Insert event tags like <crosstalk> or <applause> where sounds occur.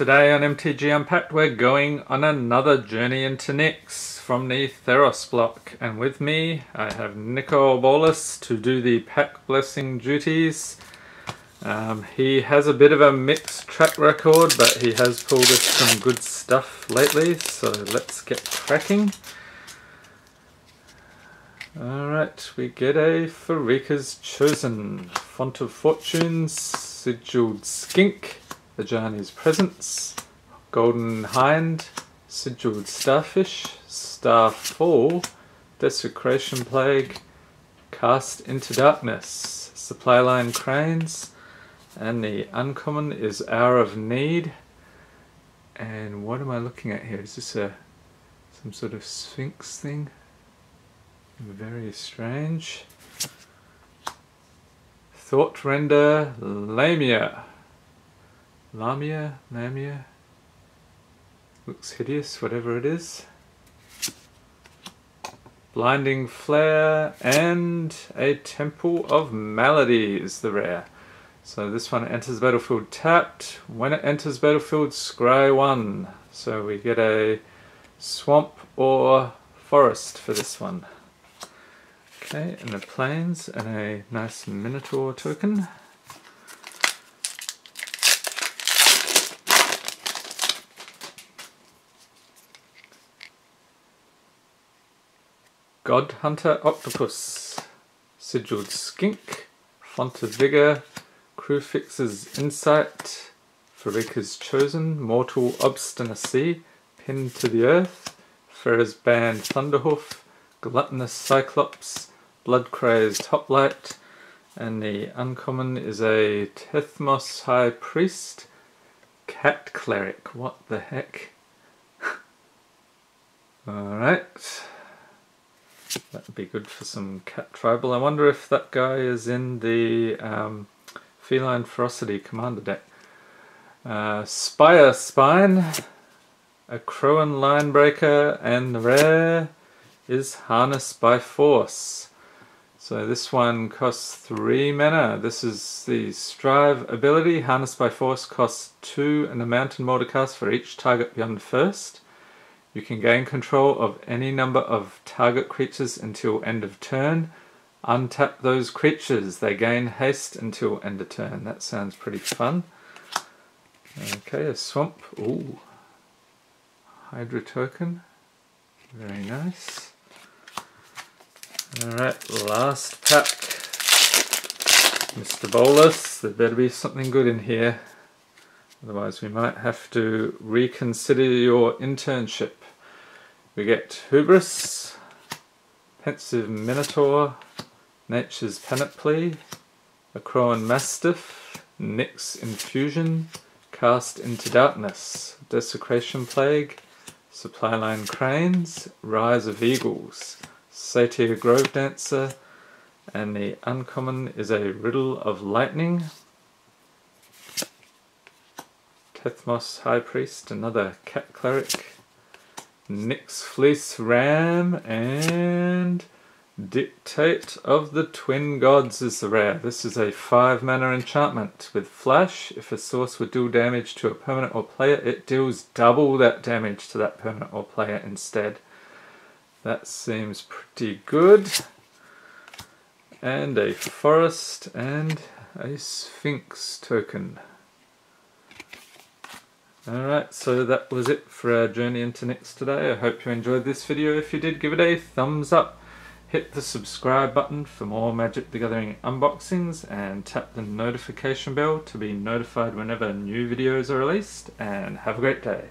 Today on MTG Unpacked we're going on another journey into Nyx from the Theros block and with me I have Nicol Bolas to do the pack blessing duties. Um, he has a bit of a mixed track record but he has pulled us some good stuff lately so let's get cracking. Alright, we get a Pharika's Chosen, Font of Fortunes, Sigiled Skink, Ajani's Presence, Golden Hind, Sigiled Starfish, Starfall, Desecration Plague, Cast into Darkness, Supply Line Cranes, and the uncommon is Hour of Need. And what am I looking at here? Is this a some sort of Sphinx thing? Very strange. Thoughtrender Lamia. Lamia? Lamia? Looks hideous, whatever it is. Blinding Flare and a Temple of Malady is the rare. So this one enters battlefield tapped. When it enters battlefield, scry one. So we get a swamp or forest for this one. Okay, and the plains and a nice Minotaur token. God Hunter Octopus, Sigiled Skink, Font of Vigor, Kruphix's Insight, Pharika's Chosen, Mortal Obstinacy, Pinned to the Earth, Pheres-Band Thunderhoof, Gluttonous Cyclops, Bloodcrazed Hoplite, and the uncommon is a Tethmos High Priest, Cat Cleric. What the heck? <laughs> Alright. That would be good for some cat tribal. I wonder if that guy is in the um, Feline Ferocity Commander deck. Uh, Spire Spine, Akroan Line Breaker, and the rare is Harness by Force. So this one costs 3 mana. This is the Strive ability. Harness by Force costs 2 and a Mountain Mortar cast for each target beyond first. You can gain control of any number of target creatures until end of turn. Untap those creatures. They gain haste until end of turn. That sounds pretty fun. Okay, a swamp. Ooh. Hydra token. Very nice. Alright, last pack. Mr. Bolas, there better be something good in here. Otherwise we might have to reconsider your internship. We get Hubris, Pensive Minotaur, Nature's Panoply, a Mastiff, Nyx Infusion, Cast into Darkness, Desecration Plague, Supply Line Cranes, Rise of Eagles, Satyr Grovedancer, and the uncommon is a Riddle of Lightning, Tethmos High Priest, another Cat Cleric, Nyx Fleece Ram, and Dictate of the Twin Gods is the rare. This is a 5 mana enchantment with Flash. If a source would deal damage to a permanent or player, it deals double that damage to that permanent or player instead. That seems pretty good. And a Forest and a Sphinx token. Alright, so that was it for our journey into Nyx today. I hope you enjoyed this video. If you did, give it a thumbs up. Hit the subscribe button for more Magic the Gathering unboxings and tap the notification bell to be notified whenever new videos are released. And have a great day.